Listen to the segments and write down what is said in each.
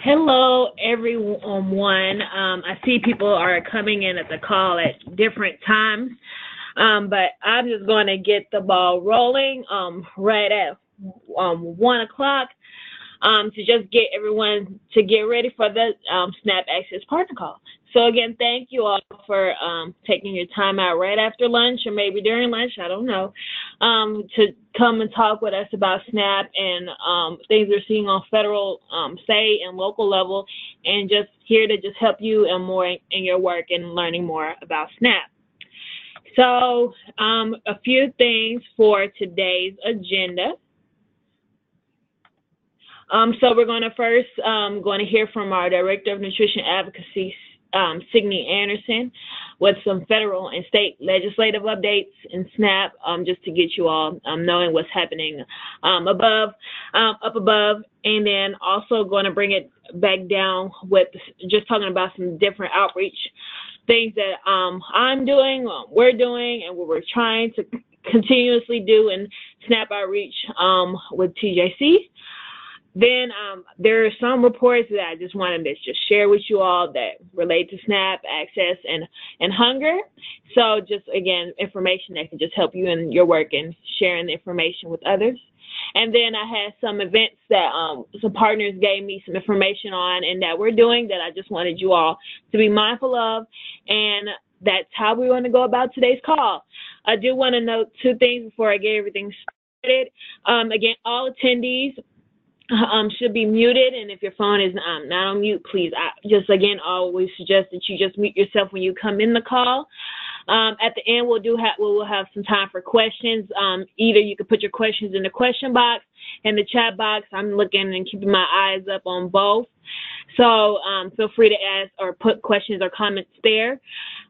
Hello, everyone. Um, I see people are coming in at the call at different times, um, but I'm just going to get the ball rolling um, right at um, 1 o'clock um, to just get everyone to get ready for the um, Snap Access Partner Call. So again, thank you all for um, taking your time out right after lunch or maybe during lunch, I don't know, um, to come and talk with us about SNAP and um, things we're seeing on federal, um, state, and local level, and just here to just help you and more in your work and learning more about SNAP. So um, a few things for today's agenda. Um, so we're going to first um, going to hear from our Director of Nutrition Advocacy, um, Signe Anderson, with some federal and state legislative updates in SNAP, um, just to get you all um, knowing what's happening um, above, um, up above, and then also going to bring it back down with just talking about some different outreach things that I'm doing, we're doing, and what we're trying to continuously do in SNAP outreach with TJC. Then um, there are some reports that I just wanted to just share with you all that relate to SNAP access and and hunger. So just again, information that can just help you in your work and sharing the information with others. And then I had some events that um, some partners gave me some information on and that we're doing that I just wanted you all to be mindful of. And that's how we want to go about today's call. I do want to note two things before I get everything started. Um, again, all attendees um, should be muted. And if your phone is um, not on mute, please I just again always suggest that you just mute yourself when you come in the call. Um, at the end, we'll do have we'll have some time for questions. Um, either you can put your questions in the question box in the chat box. I'm looking and keeping my eyes up on both. So um, feel free to ask or put questions or comments there.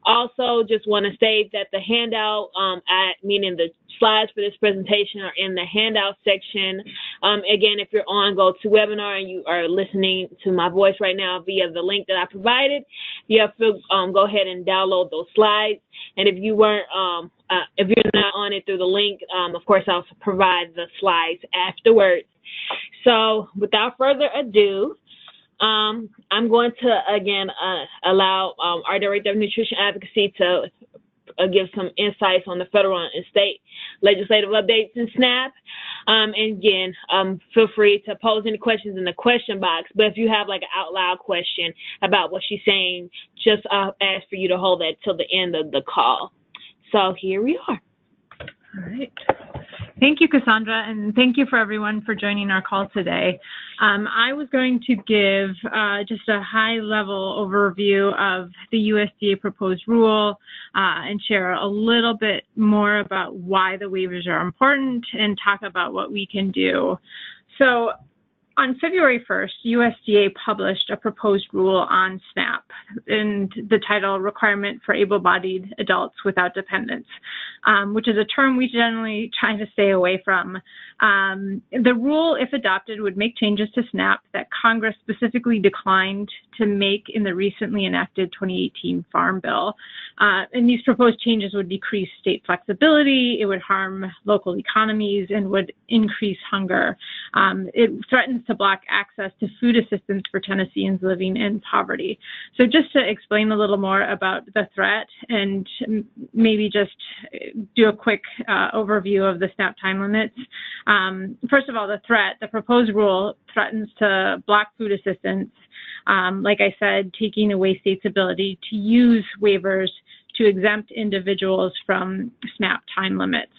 Also, just want to say that the handout, um, meaning the slides for this presentation are in the handout section. Um, again, if you're on GoToWebinar and you are listening to my voice right now via the link that I provided, you have to um, go ahead and download those slides. And if you weren't, um, uh, if you're not on it through the link, um, of course, I'll provide the slides afterwards. So without further ado, um, I'm going to again uh, allow um, our Director of Nutrition Advocacy to uh, give some insights on the federal and state legislative updates in SNAP. Um, and again, um, feel free to pose any questions in the question box. But if you have like an out loud question about what she's saying, just uh, ask for you to hold that till the end of the call. So here we are. All right. Thank you, Cassandra, and thank you for everyone for joining our call today. Um, I was going to give uh, just a high-level overview of the USDA proposed rule uh, and share a little bit more about why the waivers are important and talk about what we can do. So on February 1st, USDA published a proposed rule on SNAP and the title Requirement for Able-Bodied Adults Without Dependents, um, which is a term we generally try to stay away from. Um, the rule, if adopted, would make changes to SNAP that Congress specifically declined to make in the recently enacted 2018 Farm Bill. Uh, and these proposed changes would decrease state flexibility, it would harm local economies, and would increase hunger. Um, it threatens to block access to food assistance for Tennesseans living in poverty. So just to explain a little more about the threat and maybe just do a quick uh, overview of the SNAP time limits. Um, first of all, the threat, the proposed rule threatens to block food assistance, um, like I said, taking away states' ability to use waivers to exempt individuals from SNAP time limits.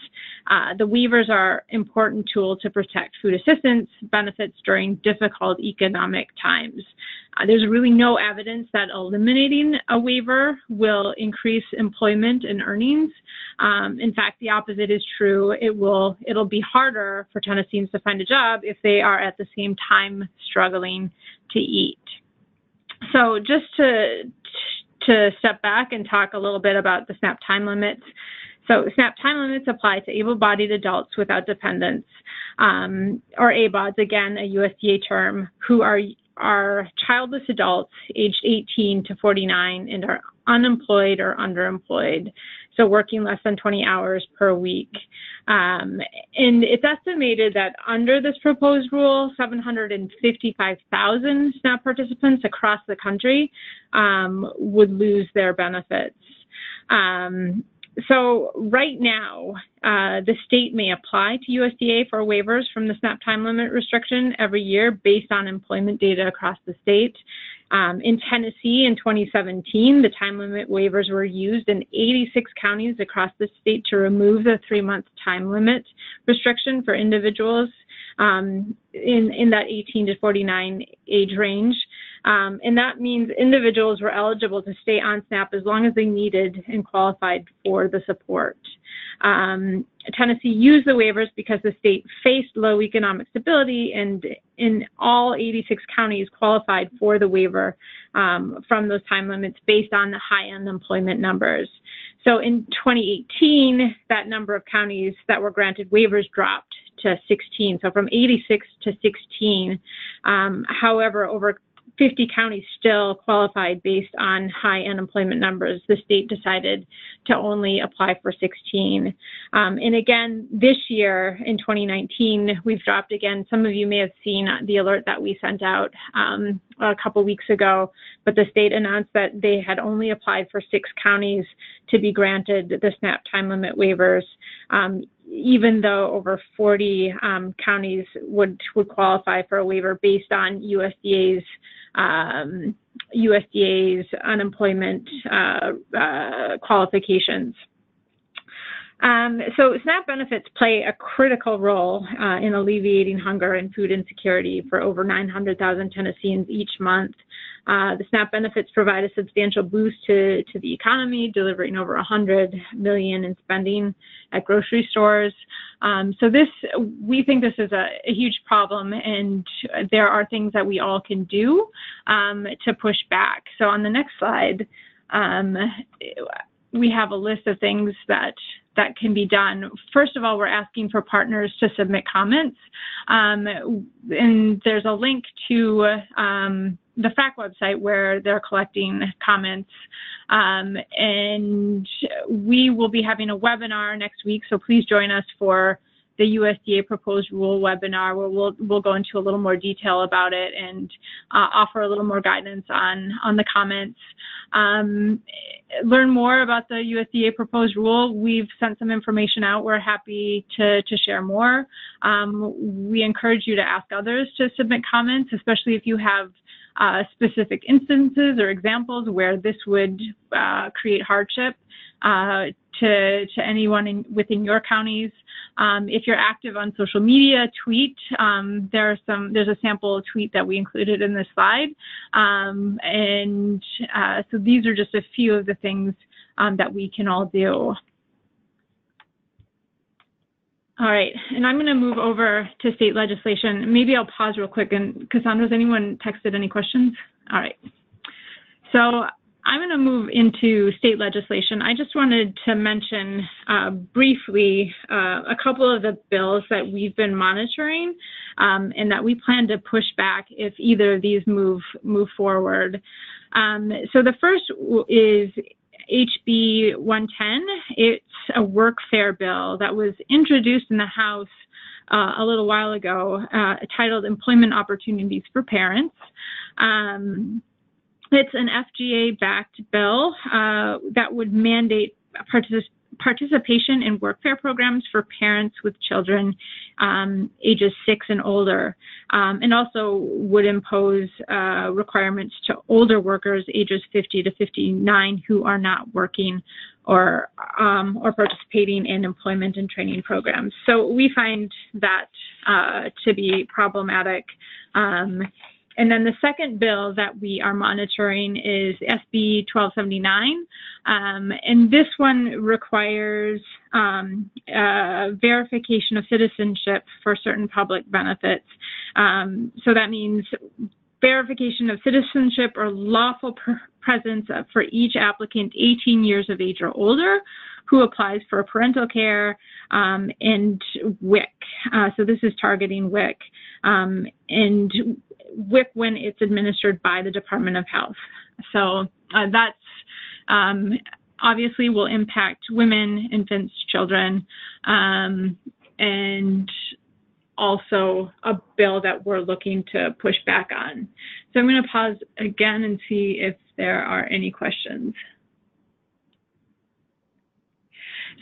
Uh, the waivers are important tool to protect food assistance benefits during difficult economic times. Uh, there's really no evidence that eliminating a waiver will increase employment and earnings. Um, in fact, the opposite is true. It will it'll be harder for Tennesseans to find a job if they are at the same time struggling to eat. So just to to step back and talk a little bit about the SNAP time limits. So SNAP time limits apply to able-bodied adults without dependents, um, or ABAWDs, again, a USDA term, who are are childless adults aged 18 to 49 and are unemployed or underemployed. So working less than 20 hours per week. Um, and it's estimated that under this proposed rule, 755,000 SNAP participants across the country um, would lose their benefits. Um, so right now, uh, the state may apply to USDA for waivers from the SNAP time limit restriction every year based on employment data across the state. Um, in Tennessee in 2017, the time limit waivers were used in 86 counties across the state to remove the three-month time limit restriction for individuals um, in, in that 18 to 49 age range. Um, and that means individuals were eligible to stay on SNAP as long as they needed and qualified for the support. Um, Tennessee used the waivers because the state faced low economic stability and in all 86 counties qualified for the waiver um, from those time limits based on the high unemployment numbers. So in 2018, that number of counties that were granted waivers dropped to 16, so from 86 to 16. Um, however, over 50 counties still qualified based on high unemployment numbers. The state decided to only apply for 16. Um, and again, this year in 2019, we've dropped again. Some of you may have seen the alert that we sent out um, a couple weeks ago, but the state announced that they had only applied for six counties to be granted the SNAP time limit waivers. Um, even though over 40 um, counties would would qualify for a waiver based on USDA's um, USDA's unemployment uh, uh, qualifications. Um, so SNAP benefits play a critical role uh, in alleviating hunger and food insecurity for over 900,000 Tennesseans each month. Uh, the SNAP benefits provide a substantial boost to, to the economy, delivering over 100 million in spending at grocery stores. Um, so this, we think this is a, a, huge problem, and there are things that we all can do um, to push back. So on the next slide, um, we have a list of things that that can be done. First of all, we're asking for partners to submit comments, um, and there's a link to um, the FAC website where they're collecting comments. Um, and we will be having a webinar next week, so please join us for the USDA proposed rule webinar where we'll, we'll go into a little more detail about it and uh, offer a little more guidance on, on the comments. Um, learn more about the USDA proposed rule. We've sent some information out. We're happy to, to share more. Um, we encourage you to ask others to submit comments, especially if you have uh, specific instances or examples where this would uh, create hardship uh, to, to anyone in, within your counties. Um, if you're active on social media, tweet. Um, there are some. There's a sample tweet that we included in this slide, um, and uh, so these are just a few of the things um, that we can all do. All right, and I'm going to move over to state legislation. Maybe I'll pause real quick. And Cassandra, has anyone texted any questions? All right. So I'm going to move into state legislation. I just wanted to mention uh, briefly uh, a couple of the bills that we've been monitoring um, and that we plan to push back if either of these move move forward. Um, so the first is HB 110. It's a workfare bill that was introduced in the House uh, a little while ago, uh, titled Employment Opportunities for Parents. Um, it's an FGA-backed bill uh, that would mandate participation participation in workfare programs for parents with children um, ages six and older, um, and also would impose uh, requirements to older workers ages 50 to 59 who are not working or um, or participating in employment and training programs. So we find that uh, to be problematic. Um, and then the second bill that we are monitoring is SB 1279. Um, and this one requires um, uh, verification of citizenship for certain public benefits. Um, so that means verification of citizenship or lawful presence for each applicant 18 years of age or older who applies for prenatal care um, and WIC. Uh, so this is targeting WIC. Um, and WIC when it's administered by the Department of Health. So uh, that's um, obviously will impact women, infants, children, um, and also a bill that we're looking to push back on. So I'm going to pause again and see if there are any questions.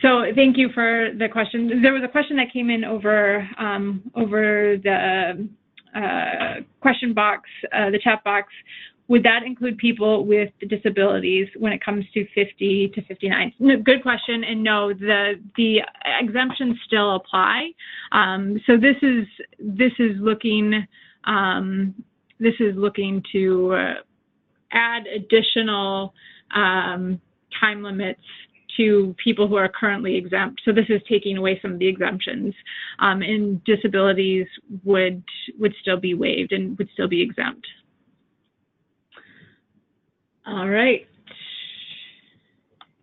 So thank you for the question. There was a question that came in over um, over the uh, question box, uh, the chat box. Would that include people with disabilities when it comes to 50 to 59? No, good question, and no, the the exemptions still apply. Um, so this is this is looking um, this is looking to uh, add additional um, time limits to people who are currently exempt. So this is taking away some of the exemptions, um, and disabilities would would still be waived and would still be exempt. All right.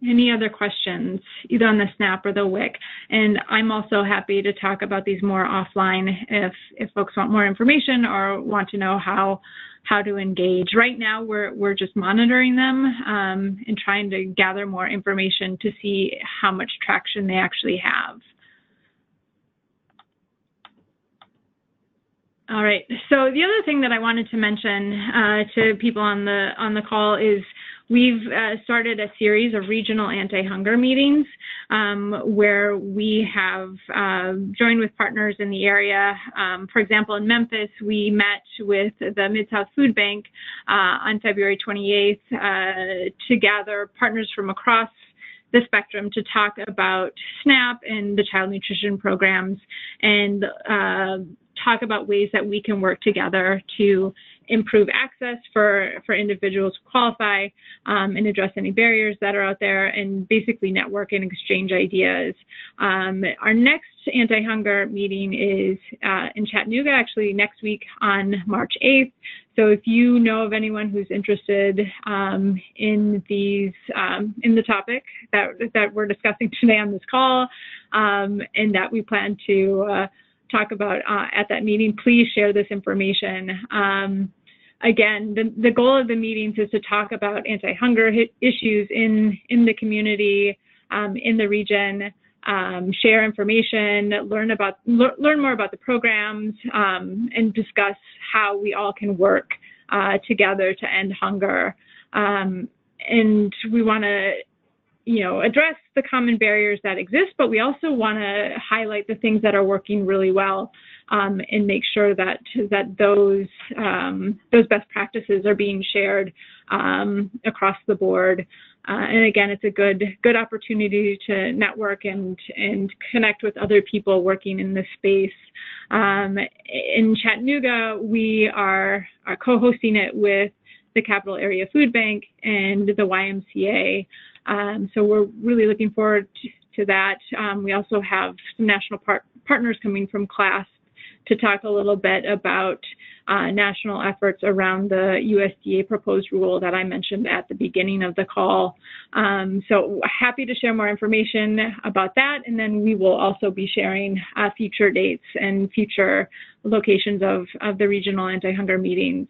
Any other questions, either on the SNAP or the WIC? And I'm also happy to talk about these more offline if if folks want more information or want to know how how to engage. Right now, we're we're just monitoring them um, and trying to gather more information to see how much traction they actually have. All right. So the other thing that I wanted to mention uh, to people on the on the call is We've uh, started a series of regional anti-hunger meetings um, where we have uh, joined with partners in the area. Um, for example, in Memphis, we met with the Mid-South Food Bank uh, on February 28th uh, to gather partners from across the spectrum to talk about SNAP and the child nutrition programs and uh, talk about ways that we can work together to improve access for, for individuals who qualify um, and address any barriers that are out there and basically network and exchange ideas. Um, our next anti-hunger meeting is uh, in Chattanooga actually next week on March 8th. So if you know of anyone who's interested um, in these um, in the topic that that we're discussing today on this call, um, and that we plan to uh, talk about uh, at that meeting, please share this information. Again, the, the goal of the meetings is to talk about anti-hunger issues in, in the community, um, in the region, um, share information, learn about learn more about the programs, um, and discuss how we all can work uh, together to end hunger. Um, and we want to you know, address the common barriers that exist, but we also want to highlight the things that are working really well um, and make sure that that those um, those best practices are being shared um, across the board. Uh, and again, it's a good good opportunity to network and and connect with other people working in this space. Um, in Chattanooga, we are are co-hosting it with the Capital Area Food Bank and the YMCA. Um, so we're really looking forward to, to that. Um, we also have some national par partners coming from CLASP to talk a little bit about uh, national efforts around the USDA proposed rule that I mentioned at the beginning of the call. Um, so happy to share more information about that, and then we will also be sharing uh, future dates and future locations of, of the regional anti-hunger meetings.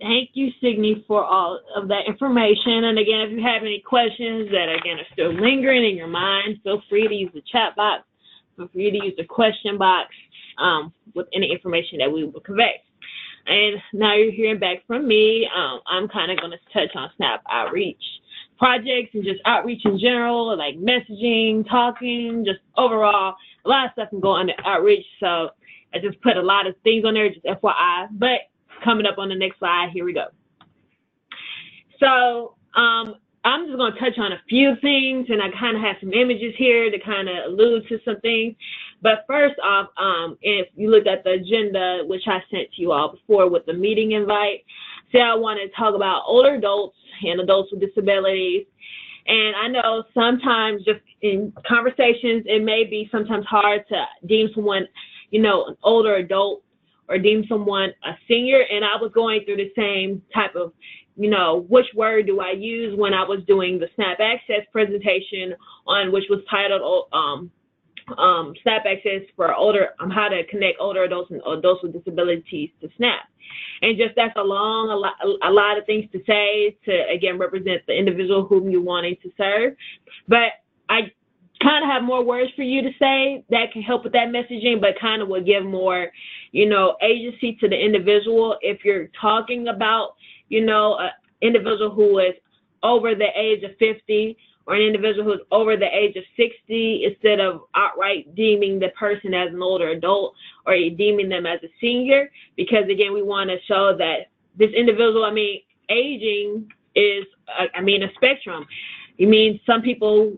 Thank you, Signe, for all of that information. And again, if you have any questions that again are still lingering in your mind, feel free to use the chat box. Feel free to use the question box um, with any information that we will convey. And now you're hearing back from me. Um, I'm kind of going to touch on SNAP outreach projects and just outreach in general, like messaging, talking, just overall, a lot of stuff can go under outreach. So I just put a lot of things on there, just FYI. But coming up on the next slide. Here we go. So um, I'm just going to touch on a few things, and I kind of have some images here to kind of allude to some things. But first off, um, if you look at the agenda, which I sent to you all before with the meeting invite, say I want to talk about older adults and adults with disabilities. And I know sometimes just in conversations, it may be sometimes hard to deem someone, you know, an older adult or deem someone a senior. And I was going through the same type of, you know, which word do I use when I was doing the SNAP Access presentation on which was titled um, um, SNAP access for older, um, how to connect older adults and adults with disabilities to SNAP. And just that's a long, a lot, a lot of things to say to again represent the individual whom you're wanting to serve. But I kind of have more words for you to say that can help with that messaging, but kind of will give more, you know, agency to the individual. If you're talking about, you know, an individual who is over the age of 50 or an individual who's over the age of 60 instead of outright deeming the person as an older adult or deeming them as a senior. Because again we want to show that this individual i mean aging is i mean a spectrum. It means some people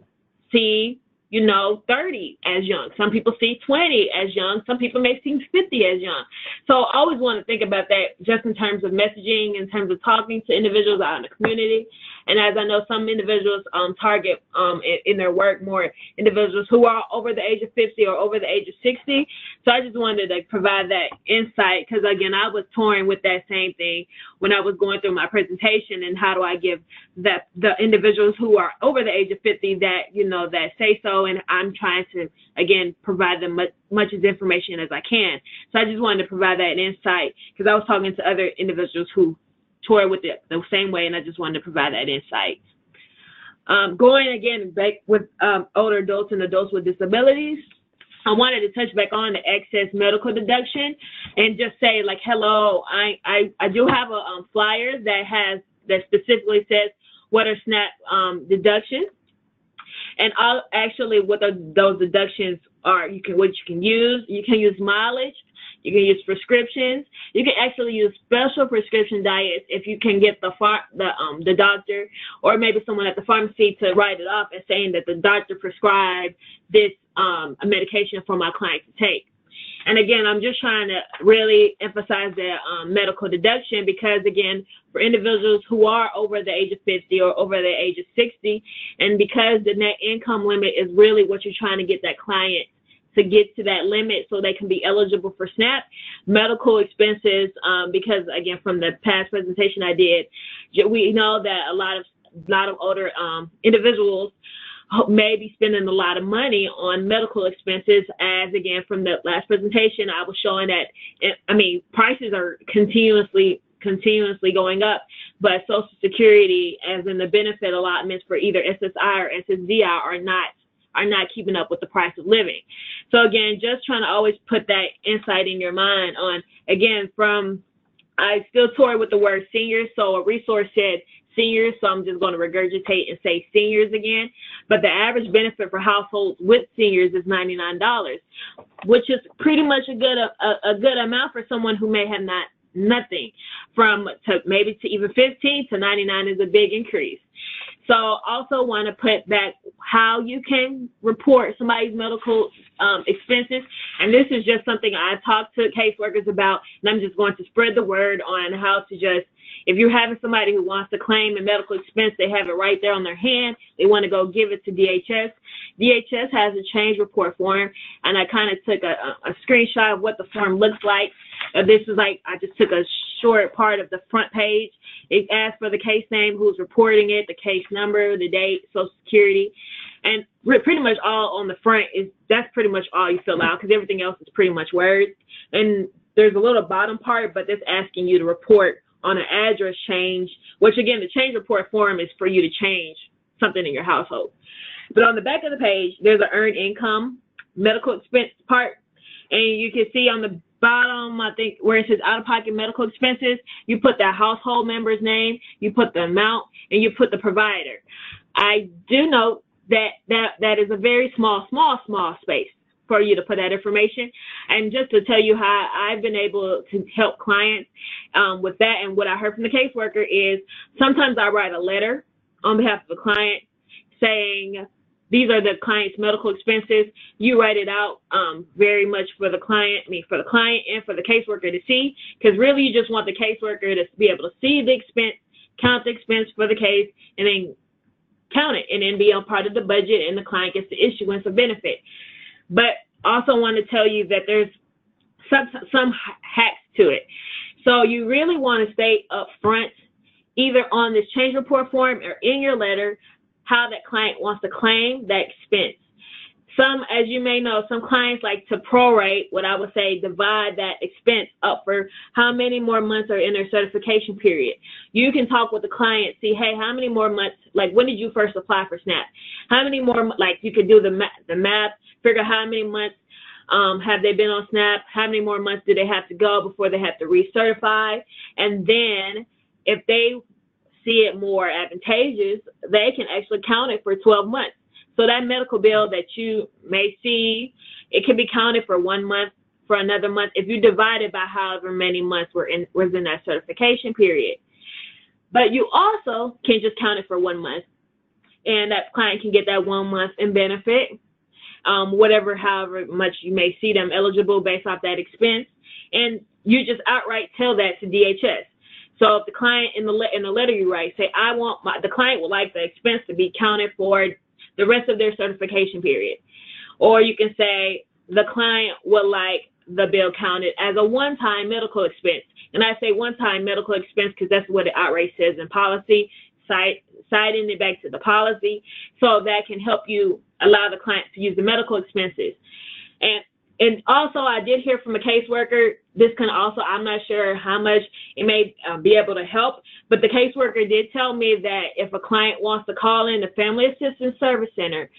see you know, 30 as young. Some people see 20 as young. Some people may see 50 as young. So I always want to think about that just in terms of messaging, in terms of talking to individuals out in the community. And as I know, some individuals um, target um, in, in, their work more individuals who are over the age of 50 or over the age of 60. So I just wanted to provide that insight because, again, I was touring with that same thing when I was going through my presentation and how do I give that the individuals who are over the age of 50 that, you know, that say so. And I'm trying to, again, provide them much, much as information as I can. So I just wanted to provide that insight because I was talking to other individuals who tour with it the same way, and I just wanted to provide that insight. Um, going again back with um, older adults and adults with disabilities, I wanted to touch back on the excess medical deduction and just say like, hello, I I, I do have a um, flyer that has that specifically says what are SNAP um, deductions, and I'll actually what are those deductions are. You can what you can use. You can use mileage. You can use prescriptions. You can actually use special prescription diets if you can get the far, the um the doctor or maybe someone at the pharmacy to write it off and saying that the doctor prescribed this um medication for my client to take. And again, I'm just trying to really emphasize the um, medical deduction because, again, for individuals who are over the age of 50 or over the age of 60, and because the net income limit is really what you're trying to get that client to get to that limit so they can be eligible for SNAP. Medical expenses, um, because again, from the past presentation I did, we know that a lot of a lot of older um, individuals may be spending a lot of money on medical expenses. As again, from the last presentation, I was showing that I mean prices are continuously continuously going up, but Social Security, as in the benefit allotments for either SSI or SSDI, are not are not keeping up with the price of living. So again, just trying to always put that insight in your mind on, again, from, I still toy with the word seniors. So a resource said seniors, so I'm just going to regurgitate and say seniors again. But the average benefit for households with seniors is $99, which is pretty much a good a, a good amount for someone who may have not nothing from to maybe to even 15 to 99 is a big increase. So also want to put back how you can report somebody's medical um, expenses. And this is just something I talk to caseworkers about, and I'm just going to spread the word on how to just, if you're having somebody who wants to claim a medical expense, they have it right there on their hand. They want to go give it to DHS. DHS has a change report form, and I kind of took a, a, screenshot of what the form looks like. Uh, this is like, I just took a short part of the front page. It asks for the case name, who's reporting it, the case number, the date, social security, and pretty much all on the front is that's pretty much all you fill out because everything else is pretty much words. And there's a little bottom part, but that's asking you to report on an address change, which again, the change report form is for you to change something in your household. But on the back of the page, there's an earned income medical expense part, and you can see on the bottom, I think where it says out-of-pocket medical expenses, you put the household member's name, you put the amount, and you put the provider. I do note that that that is a very small, small, small space for you to put that information. And just to tell you how I've been able to help clients um, with that, and what I heard from the caseworker is sometimes I write a letter on behalf of a client saying these are the client's medical expenses. You write it out um, very much for the client, I mean for the client and for the caseworker to see, because really you just want the caseworker to be able to see the expense, count the expense for the case, and then count it, and then be a part of the budget, and the client gets the issuance of benefit. But also want to tell you that there's some some hacks to it. So you really want to stay upfront, either on this change report form or in your letter how that client wants to claim that expense. Some, as you may know, some clients like to prorate, what I would say, divide that expense up for how many more months are in their certification period. You can talk with the client, see, hey, how many more months, like when did you first apply for SNAP? How many more, like you could do the, the math, figure how many months um, have they been on SNAP? How many more months do they have to go before they have to recertify? And then if they see it more advantageous, they can actually count it for 12 months. So that medical bill that you may see, it can be counted for one month, for another month, if you divide it by however many months were in was in that certification period. But you also can just count it for one month, and that client can get that one month in benefit, um, whatever, however much you may see them eligible based off that expense, and you just outright tell that to DHS. So if the client in the in the letter you write say, I want my the client would like the expense to be counted for the rest of their certification period. Or you can say the client would like the bill counted as a one-time medical expense. And I say one-time medical expense because that's what the outrage says in policy, cite, citing it back to the policy. So that can help you allow the client to use the medical expenses. And and also, I did hear from a caseworker. This can also, I'm not sure how much it may uh, be able to help, but the caseworker did tell me that if a client wants to call in the Family Assistance Service Center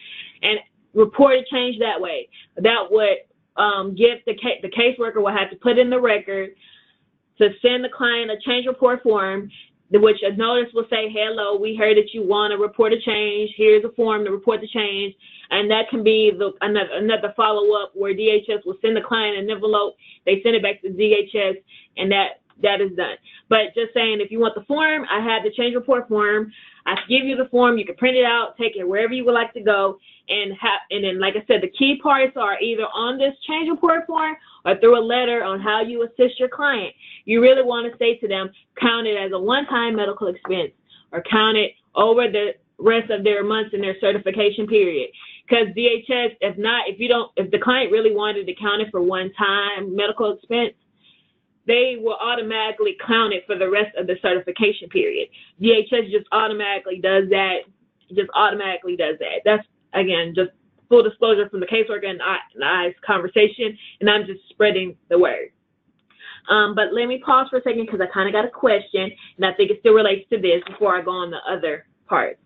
and report a change that way, that would um, give the ca- the caseworker will have to put in the record to send the client a change report form which a notice will say, hello, we heard that you want to report a change. Here's a form to report the change. And that can be the, another, another follow-up where DHS will send the client an envelope. They send it back to DHS, and that that is done. But just saying, if you want the form, I have the change report form. I give you the form. You can print it out, take it wherever you would like to go, and have. And then, like I said, the key parts are either on this change report form or through a letter on how you assist your client. You really want to say to them, count it as a one-time medical expense, or count it over the rest of their months in their certification period. Because DHS, if not, if you don't, if the client really wanted to count it for one-time medical expense, they will automatically count it for the rest of the certification period. DHS just automatically does that, just automatically does that. That's, again, just full disclosure from the caseworker and, I, and I's conversation, and I'm just spreading the word. Um, but let me pause for a second because I kind of got a question, and I think it still relates to this before I go on the other parts.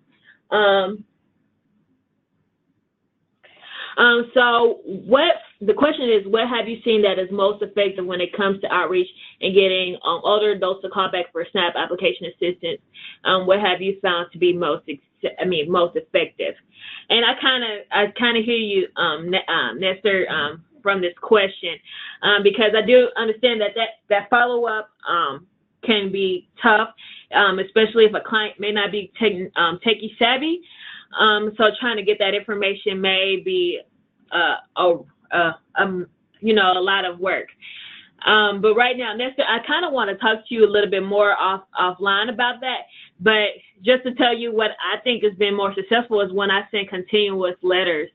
Um, um, so what the question is, what have you seen that is most effective when it comes to outreach and getting um, older adults to call back for SNAP application assistance? Um, what have you found to be most, I mean, most effective? And I kind of, I kind of hear you, um, um, Nestor, um, from this question, um, because I do understand that that, that follow up um, can be tough, um, especially if a client may not be taking um, techie savvy. Um, so trying to get that information may be uh, a, a, um, you know, a lot of work. Um, but right now, Nestor, I kind of want to talk to you a little bit more off offline about that. But just to tell you what I think has been more successful is when I send continuous letters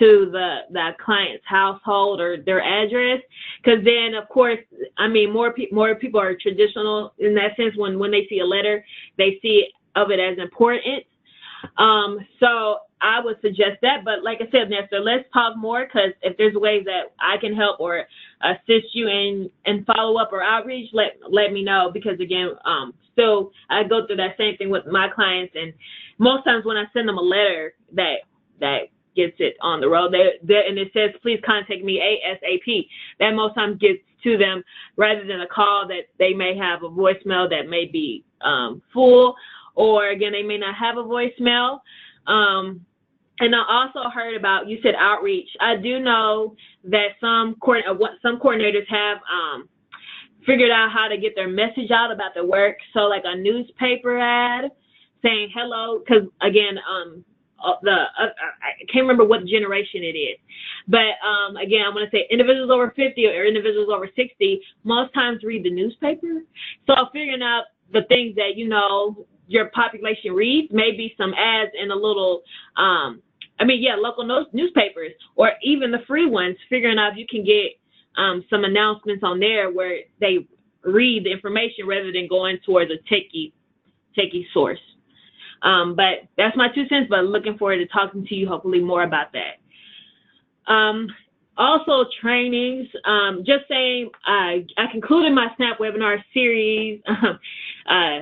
to the the client's household or their address because then of course i mean more people more people are traditional in that sense when when they see a letter they see of it as important um so i would suggest that but like i said nestor let's talk more because if there's ways that i can help or assist you in in follow up or outreach let let me know because again um still i go through that same thing with my clients and most times when i send them a letter that that gets it on the road. They, they, and it says, please contact me ASAP. That most times gets to them rather than a call that they may have a voicemail that may be um, full, or again, they may not have a voicemail. Um, and I also heard about you said outreach. I do know that some uh, some coordinators have um, figured out how to get their message out about the work. So like a newspaper ad saying hello, because again, um, uh, the uh, I can't remember what generation it is, but um, again, I'm going to say individuals over 50 or individuals over 60 most times read the newspaper. So figuring out the things that you know your population reads, maybe some ads in a little, um, I mean, yeah, local no- newspapers or even the free ones. Figuring out if you can get um, some announcements on there where they read the information rather than going towards a techie techie source. Um, but that's my two cents, but looking forward to talking to you hopefully more about that. Um, also trainings. Um, just saying, I I concluded my Snap webinar series. uh,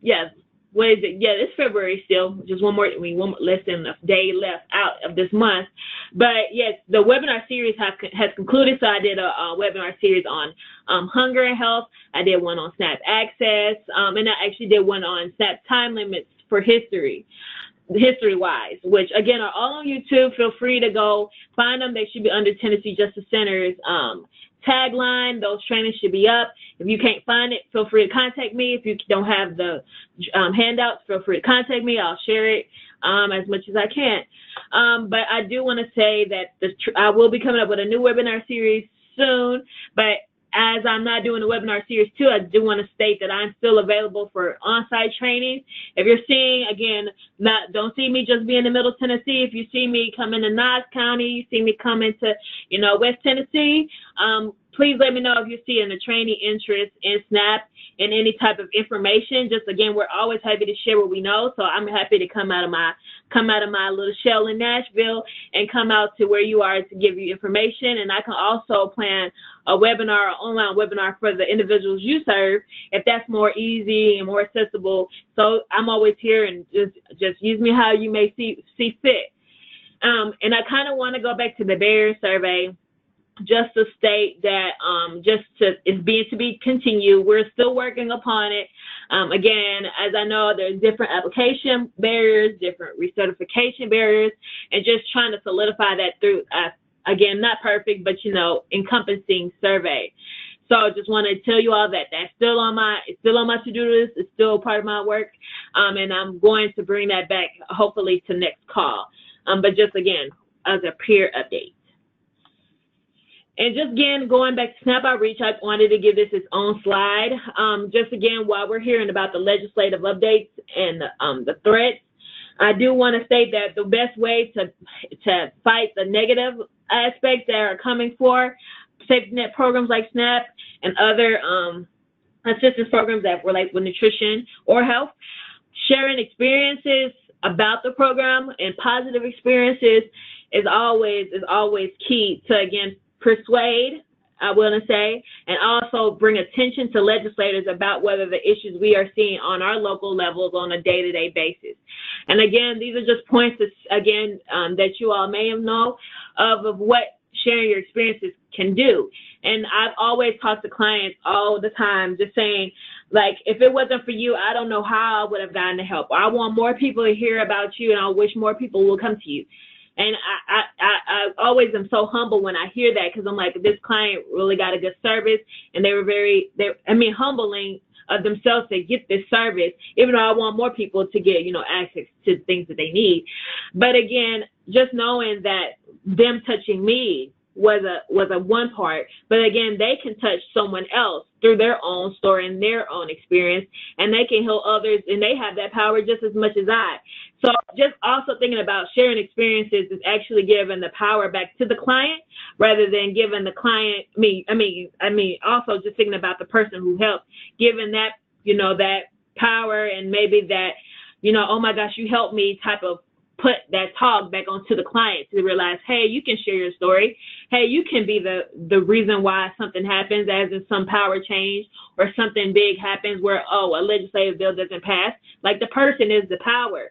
yeah, what is it? Yeah, it's February still. Just one more, I mean, one less than a day left out of this month. But yes, the webinar series has, has concluded. So I did a, a webinar series on um, hunger and health. I did one on SNAP access, um, and I actually did one on SNAP time limits for history history wise, which again are all on YouTube. Feel free to go find them. They should be under Tennessee Justice Center's um, tagline. Those trainings should be up. If you can't find it, feel free to contact me. If you don't have the um, handouts, feel free to contact me. I'll share it um, as much as I can. Um, but I do want to say that the I will be coming up with a new webinar series soon. But as I'm not doing the webinar series too, I do want to state that I'm still available for on-site training. If you're seeing, again, not don't see me just be in the Middle Tennessee. If you see me come into Knox County, you see me come into, you know, West Tennessee, um, please let me know if you're seeing the training interest in SNAP and any type of information. Just again, we're always happy to share what we know. So I'm happy to come out of my come out of my little shell in Nashville and come out to where you are to give you information. And I can also plan a webinar, or online webinar for the individuals you serve, if that's more easy and more accessible. So I'm always here and just just use me how you may see see fit. Um, and I kind of want to go back to the barrier survey just to state that um, just to it's being to be continued. We're still working upon it. Um, again, as I know, there's different application barriers, different recertification barriers, and just trying to solidify that through uh, again, not perfect, but you know, encompassing survey. So I just want to tell you all that that's still on my it's still on my to-do list. It's still part of my work, um, and I'm going to bring that back hopefully to next call. Um, but just again as a peer update. And just again, going back to Snap Outreach, I wanted to give this its own slide. Um, just again, while we're hearing about the legislative updates and the, um, the threats, I do want to say that the best way to to fight the negative aspects that are coming for safety net programs like SNAP and other um, assistance programs that relate with nutrition or health, sharing experiences about the program and positive experiences is always is always key to again persuade, I want to say, and also bring attention to legislators about whether the issues we are seeing on our local levels on a day-to-day basis. And again, these are just points, that, again, um, that you all may have known of, of what sharing your experiences can do. And I've always talked to clients all the time, just saying, like, if it wasn't for you, I don't know how I would have gotten the help. I want more people to hear about you, and I wish more people will come to you. And I, I, I, I always am so humble when I hear that because I'm like, this client really got a good service and they were very, they, I mean, humbling of themselves to get this service, even though I want more people to get, you know, access to things that they need. But again, just knowing that them touching me was a was a one part but again they can touch someone else through their own story and their own experience and they can help others and they have that power just as much as i so just also thinking about sharing experiences is actually giving the power back to the client rather than giving the client me i mean i mean also just thinking about the person who helped giving that you know that power and maybe that you know oh my gosh you helped me type of put that talk back onto the client to realize, hey, you can share your story. Hey, you can be the the reason why something happens, as in some power change or something big happens where oh a legislative bill doesn't pass. Like the person is the power.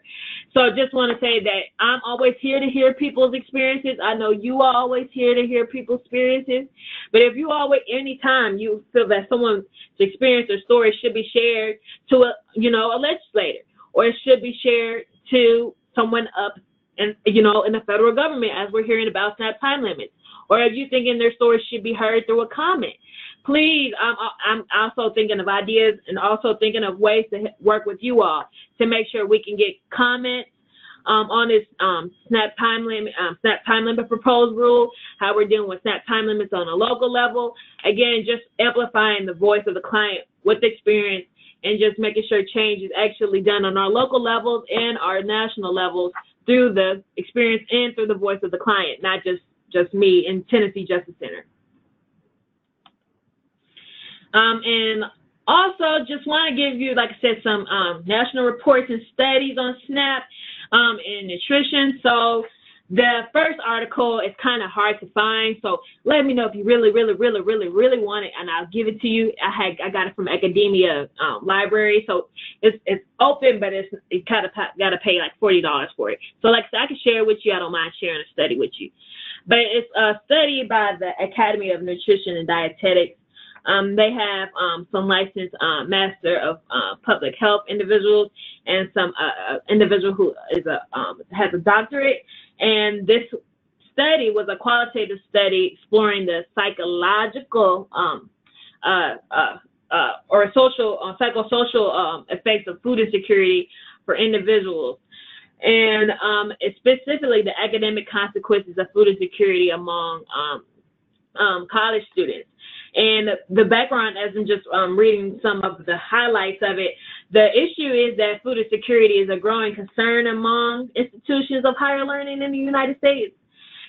So I just want to say that I'm always here to hear people's experiences. I know you are always here to hear people's experiences. But if you always anytime you feel that someone's experience or story should be shared to a you know a legislator or it should be shared to someone up and you know in the federal government as we're hearing about SNAP time limits or if you're thinking their stories should be heard through a comment please I'm, I'm also thinking of ideas and also thinking of ways to work with you all to make sure we can get comments um, on this um, SNAP time limit, um, SNAP time limit proposed rule, how we're dealing with SNAP time limits on a local level. Again, just amplifying the voice of the client with experience and just making sure change is actually done on our local levels and our national levels through the experience and through the voice of the client, not just just me in Tennessee Justice Center. Um, and also, just want to give you, like I said, some um, national reports and studies on SNAP um, and nutrition. So the first article is kind of hard to find, so let me know if you really, really, really, really, really want it, and I'll give it to you. I had I got it from Academia um, Library, so it's it's open, but it's you kind of got to pay like forty dollars for it. So like I can share it with you. I don't mind sharing a study with you, but it's a study by the Academy of Nutrition and Dietetics. Um, they have um, some licensed uh, master of uh, public health individuals and some uh, uh individual who is a um, has a doctorate and this study was a qualitative study exploring the psychological um, uh, uh, uh, or social, uh, psychosocial um, effects of food insecurity for individuals. And um, specifically the academic consequences of food insecurity among um, um, college students. And the background, as in just um, reading some of the highlights of it, the issue is that food insecurity is a growing concern among institutions of higher learning in the United States.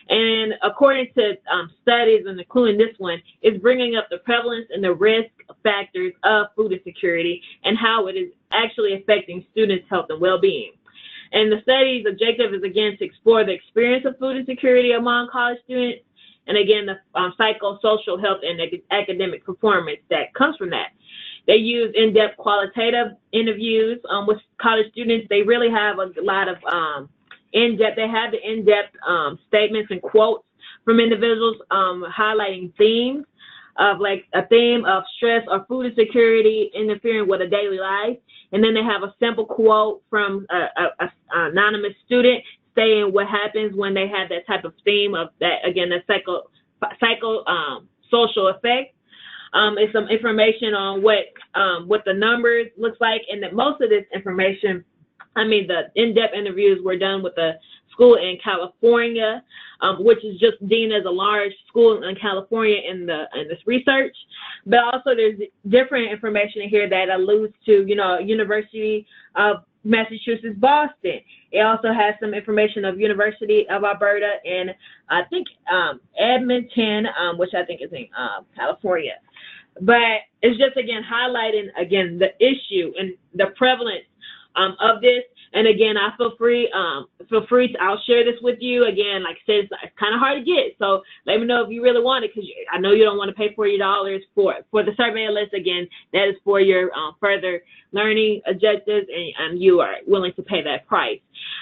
And according to um, studies, and including this one, is bringing up the prevalence and the risk factors of food insecurity and how it is actually affecting students' health and well-being. And the study's objective is again to explore the experience of food insecurity among college students, and again the um, psychosocial health and academic performance that comes from that. They use in-depth qualitative interviews um, with college students. They really have a lot of um, in-depth. They have the in-depth um, statements and quotes from individuals um, highlighting themes of like a theme of stress or food insecurity interfering with a daily life. And then they have a simple quote from a, a, a anonymous student saying what happens when they have that type of theme of that again the psycho psycho um, social effect um, is some information on what um, what the numbers looks like, and that most of this information, I mean, the in-depth interviews were done with a school in California, um, which is just deemed as a large school in California in the in this research. But also, there's different information here that alludes to, you know, University of Massachusetts Boston. It also has some information of University of Alberta and I think um, Edmonton, um, which I think is in uh, California. But it's just again highlighting again the issue and the prevalence um, of this. And again, I feel free, um, feel free to, I'll share this with you. Again, like I said, it's, it's kind of hard to get. So let me know if you really want it because I know you don't want to pay $40 for, for the survey list. Again, that is for your uh, further learning objectives and, and you are willing to pay that price.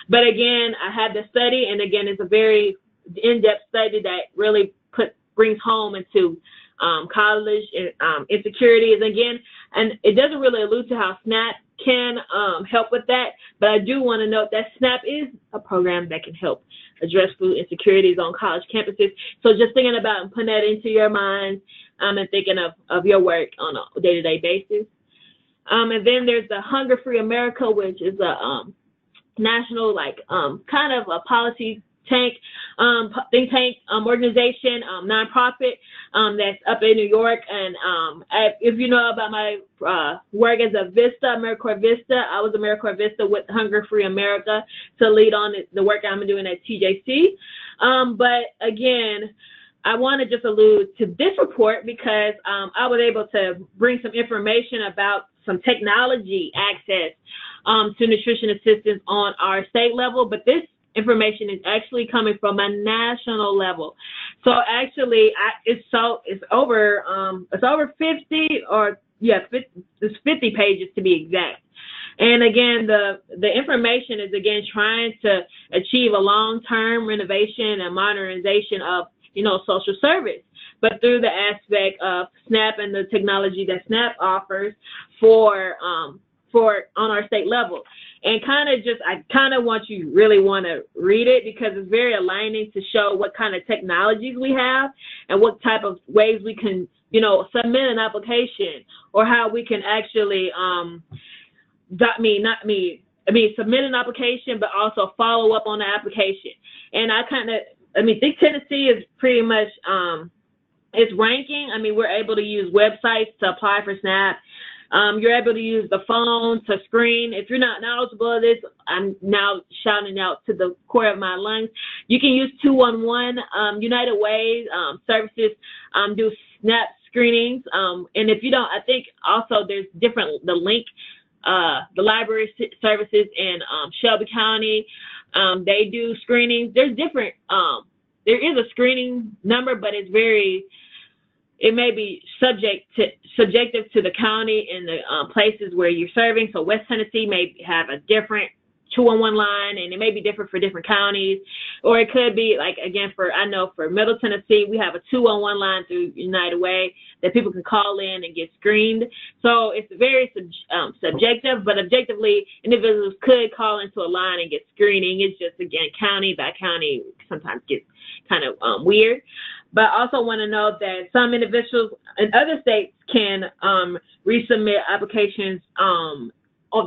But again, I had the study and again, it's a very in-depth study that really put, brings home into um, college um, insecurities again, and it doesn't really allude to how SNAP can um, help with that, but I do want to note that SNAP is a program that can help address food insecurities on college campuses. So just thinking about and putting that into your mind um, and thinking of, of your work on a day-to-day basis. Um, and then there's the Hunger Free America, which is a um, national, like, kind of a policy tank, um, think tank um, organization, um, nonprofit um, that's up in New York. And um, I, if you know about my uh, work as a Vista, AmeriCorps Vista, I was AmeriCorps Vista with Hunger Free America to lead on the work I'm doing at TJC. Um, but again, I want to just allude to this report because um, I was able to bring some information about some technology access um, to nutrition assistance on our state level. But this information is actually coming from a national level. So actually, I, it's so it's over um it's over 50 or yeah, 50, it's 50 pages to be exact. And again, the the information is again trying to achieve a long-term renovation and modernization of you know social service, but through the aspect of SNAP and the technology that SNAP offers for um, for on our state level and kind of just I kind of want you really want to read it because it's very aligning to show what kind of technologies we have and what type of ways we can you know submit an application or how we can actually um dot me not me I mean submit an application but also follow up on the application. And I kind of I mean think Tennessee is pretty much um its ranking. I mean we're able to use websites to apply for SNAP um, you're able to use the phone to screen. If you're not knowledgeable of this, I'm now shouting out to the core of my lungs. You can use 211 um, United Way um, services um, do SNAP screenings. Um, and if you don't, I think also there's different the link uh, the library services in um, Shelby County Um, they do screenings. There's different. Um, there is a screening number, but it's very. It may be subject to subjective to the county and the uh, places where you're serving. So West Tennessee may have a different 211 line and it may be different for different counties. Or it could be like again for i know for middle tennessee we have a 211 line through united way that people can call in and get screened. So it's very sub, um, subjective but objectively individuals could call into a line and get screening. It's just again county by county sometimes gets kind of um, weird but I also want to know that some individuals in other states can um, resubmit applications um,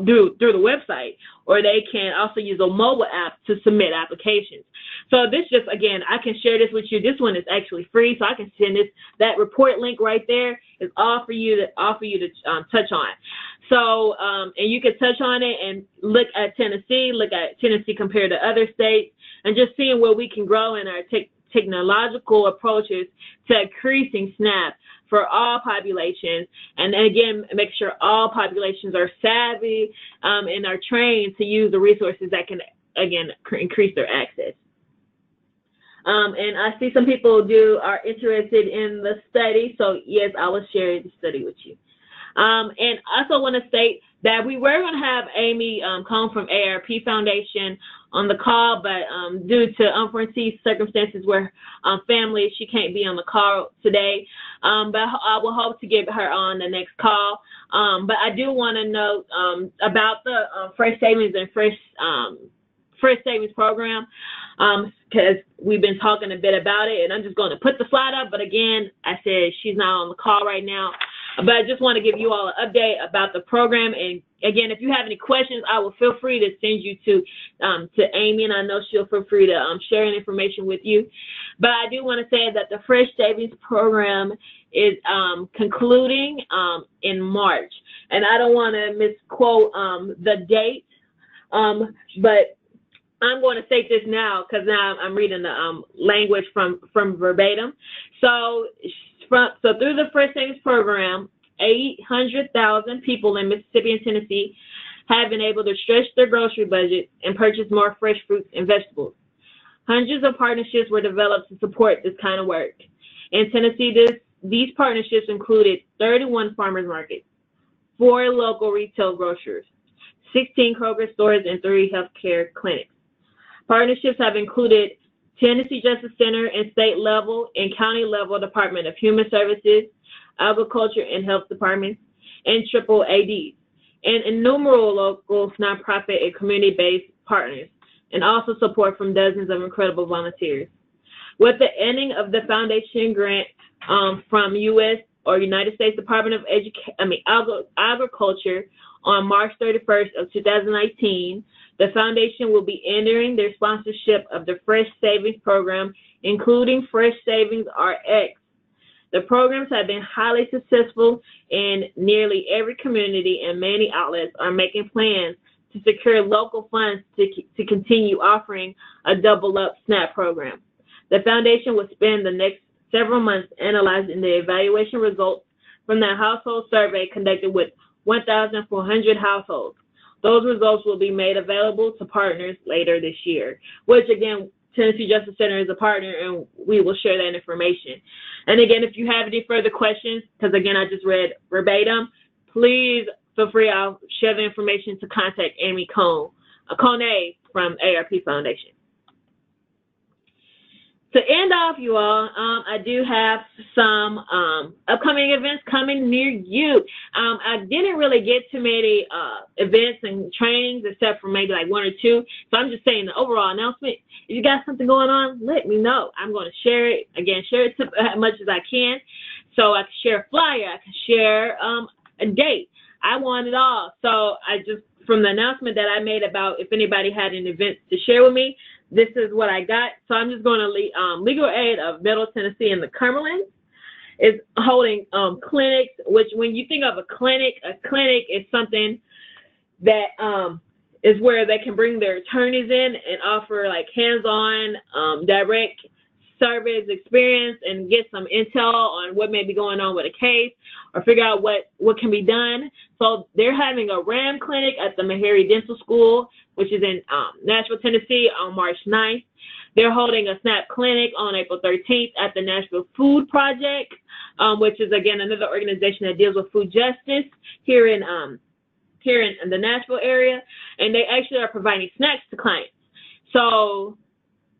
through through the website, or they can also use a mobile app to submit applications. So this just again, I can share this with you. This one is actually free, so I can send this. That report link right there is all for you to offer you to um, touch on. So um, and you can touch on it and look at Tennessee, look at Tennessee compared to other states, and just seeing where we can grow in our te- technological approaches to increasing SNAP for all populations. And again, make sure all populations are savvy um, and are trained to use the resources that can, again, increase their access. Um, and I see some people do are interested in the study. So yes, I will share the study with you. Um, and also want to state that we were going to have Amy um, Cone from AARP Foundation on the call, but um, due to unforeseen circumstances where um, family, she can't be on the call today. Um, but I will hope to get her on the next call. Um, but I do want to note um, about the uh, Fresh Savings and Fresh um, Fresh Savings Program because we've been talking a bit about it, and I'm just going to put the slide up. But again, I said she's not on the call right now. But I just want to give you all an update about the program. And again, if you have any questions, I will feel free to send you to um, to Amy, and I know she'll feel free to um, share information with you. But I do want to say that the Fresh Savings Program is um, concluding um, in March, and I don't want to misquote um, the date, um, but I'm going to state this now because now I'm reading the um, language from from verbatim. So from, so through the Fresh Savings Program, 800,000 people in Mississippi and Tennessee have been able to stretch their grocery budget and purchase more fresh fruits and vegetables. Hundreds of partnerships were developed to support this kind of work. In Tennessee, this, these partnerships included 31 farmers markets, four local retail grocers, 16 Kroger stores, and three healthcare clinics. Partnerships have included Tennessee Justice Center and state level and county level Department of Human Services, Agriculture and Health Departments, and triple ADs, and innumerable local nonprofit and community-based partners, and also support from dozens of incredible volunteers. With the ending of the foundation grant um, from U.S. or United States Department of Education, I mean Agriculture on March 31st of 2019, the foundation will be entering their sponsorship of the Fresh Savings Program, including Fresh Savings RX. The programs have been highly successful in nearly every community, and many outlets are making plans to secure local funds to, to continue offering a double up SNAP program. The foundation will spend the next several months analyzing the evaluation results from the household survey conducted with 1,400 households. Those results will be made available to partners later this year, which again, Tennessee Justice Center is a partner and we will share that information. And again, if you have any further questions, because again, I just read verbatim, please feel free. I'll share the information to contact Amy Cone, Cone from ARP Foundation off, you all, um, I do have some um, upcoming events coming near you. Um, I didn't really get too many uh, events and trainings except for maybe like one or two. So I'm just saying the overall announcement. If you got something going on, let me know. I'm going to share it again, share it to, as much as I can. So I can share a flyer, I can share um, a date. I want it all. So I just from the announcement that I made about if anybody had an event to share with me, this is what I got. So I'm just going to um, legal aid of Middle Tennessee and the Cumberland is holding um, clinics. Which, when you think of a clinic, a clinic is something that um, is where they can bring their attorneys in and offer like hands-on, um, direct service experience and get some intel on what may be going on with a case or figure out what, what can be done. So they're having a RAM clinic at the Meharry Dental School, which is in um, Nashville, Tennessee on March 9th. They're holding a SNAP clinic on April 13th at the Nashville Food Project, um, which is again another organization that deals with food justice here in um, here in, in the Nashville area, and they actually are providing snacks to clients. So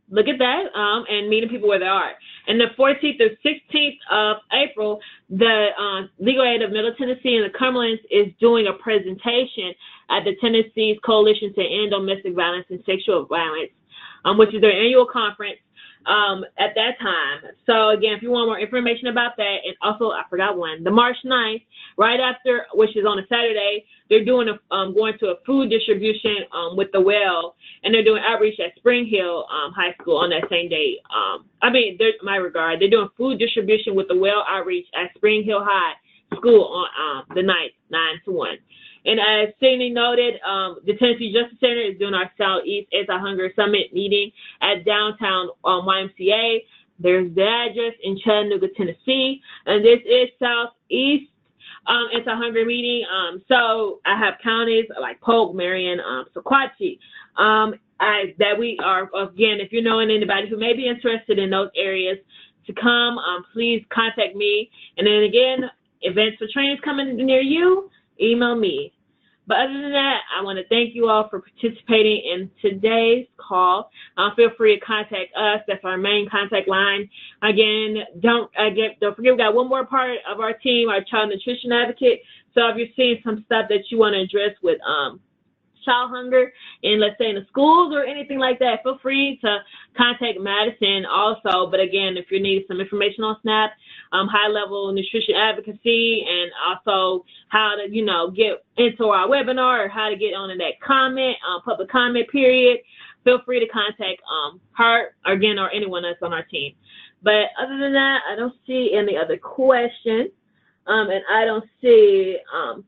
look at that um, and meeting people where they are. And the 14th or 16th of April, the uh, Legal Aid of Middle Tennessee and the Cumberlands is doing a presentation at the Tennessee's Coalition to End Domestic Violence and Sexual Violence, um, which is their annual conference um, at that time. So again, if you want more information about that, and also I forgot one, the March 9th, right after, which is on a Saturday, they're doing a um, going to a food distribution um, with the well, and they're doing outreach at Spring Hill um, High School on that same day. Um, I mean, my regard, they're doing food distribution with the well outreach at Spring Hill High School on um, the night nine to one. And as Sydney noted, um, the Tennessee Justice Center is doing our Southeast Anti-Hunger Summit meeting at downtown um, YMCA. There's the address in Chattanooga, Tennessee, and this is Southeast um, Anti-Hunger meeting. Um, so I have counties like Polk, Marion, um, Sequatchie, um, I, that we are, again, if you're knowing anybody who may be interested in those areas to come, um, please contact me. And then again, events for trainings coming near you, email me. But other than that, I want to thank you all for participating in today's call. Uh, feel free to contact us. That's our main contact line. Again, don't again, don't forget we got one more part of our team, our child nutrition advocate. So if you're seeing some stuff that you want to address with um, child hunger in, let's say, in the schools or anything like that, feel free to contact Madison also. But again, if you need some information on SNAP, um, high level nutrition advocacy, and also how to, you know, get into our webinar or how to get on in that comment, um, public comment period, feel free to contact um, her again or anyone else on our team. But other than that, I don't see any other questions. Um, and I don't see um,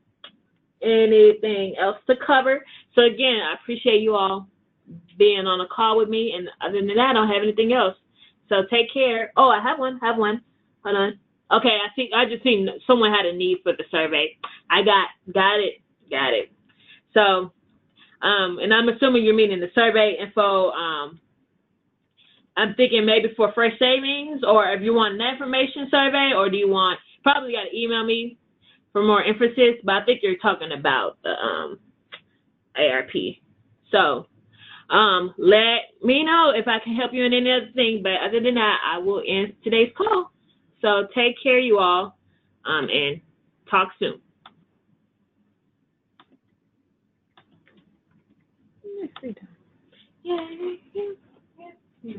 anything else to cover. So again, I appreciate you all being on a call with me. And other than that, I don't have anything else. So take care. Oh, I have one. Have one. Hold on. Okay, I think I just seen someone had a need for the survey. I got got it. Got it. So, um, and I'm assuming you're meaning the survey info. Um, I'm thinking maybe for fresh savings, or if you want an information survey, or do you want probably got to email me for more emphasis, but I think you're talking about the um, ARP. So um, let me know if I can help you in any other thing. But other than that, I will end today's call. So take care, you all, um, and talk soon. Yeah.